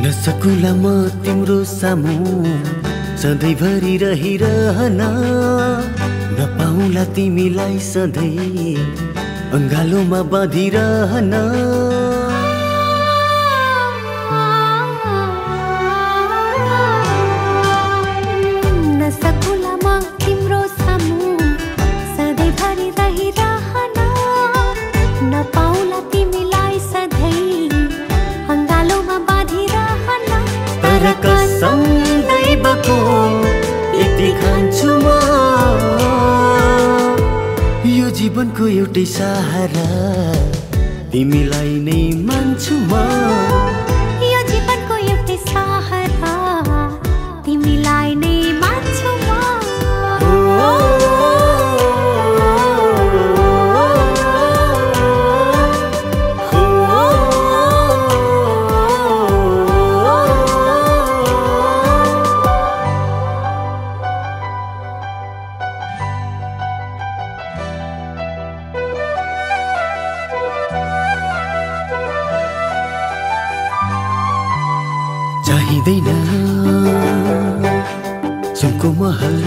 नसकुला म तिम्रो सामु सधैँभरि रहिरहन। नपाउला तिमीलाई सधैँ अङ्गालोमा बाँधिरहन। कसम दैवको यति खान्छु म। जीवनको एउटै सहारा तिमीलाई नै मान्छु चाहिँदैन। सुनको महल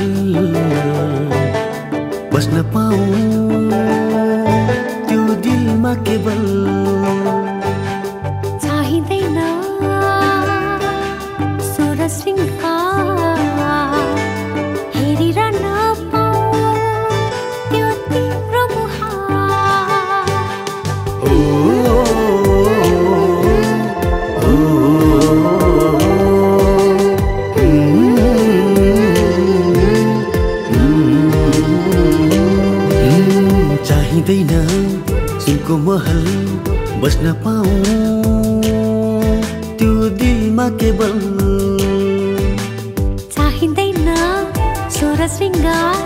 बस्न पाऊ। त्यो दिलमा केवल चाहिँदैन। सोह्र श्रृङ्गार हेरिरहन पाऊँ त्यो तिम्रो मुहार। ओ, सुनको महल बस्न पाऊ। त्यो दिलमा केवल चाहिँदैन सोह्र श्रृङ्गार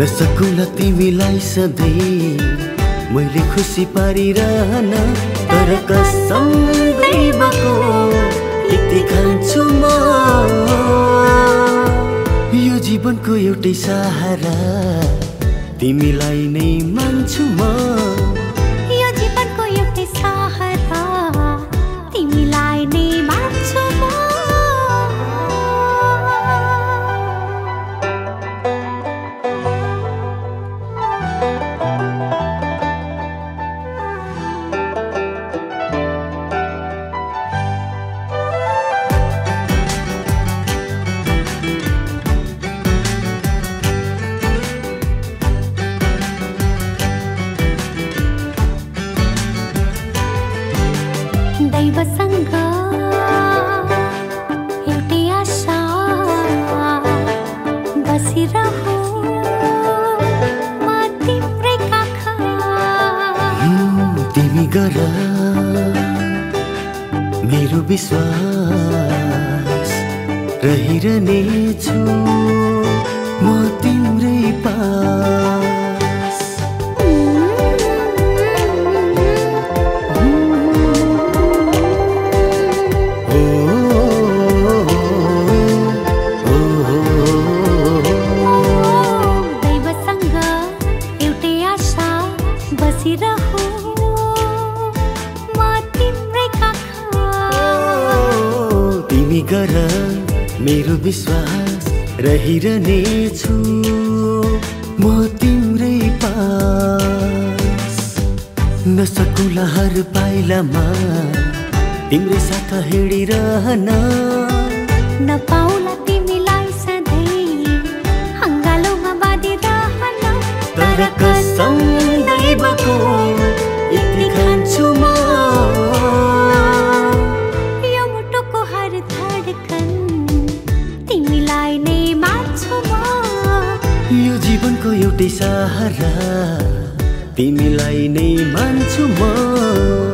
नसकुला तिमीलाई सधैँ मैले खुसी पारिरहन तर कसम खान्छु म। यो जीवनको एउटै सहारा तिमीलाई नै मान्छु म। तिम्रै तिमी गर मेरो विश्वास रहिरहनेछु। म तिम्रै पास। म तिम्रै काखमा तिमी गर मेरो विश्वास रहिरहनेछु। म तिम्रै पास। नसकुला हर पाइलामा तिम्रै साथ हिँडिरहन। नपाउला तिमीलाई सधैँ। अङ्गालोमा बाँधिरहन। तर कसम दैवको यति खान्छु म। यो मुटुको हर धडकन तिमीलाई नै मान्छु म। यो जीवनको एउटै सहारा तिमीलाई नै मान्छु म।